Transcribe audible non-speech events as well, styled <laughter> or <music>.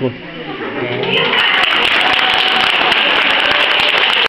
我 <laughs>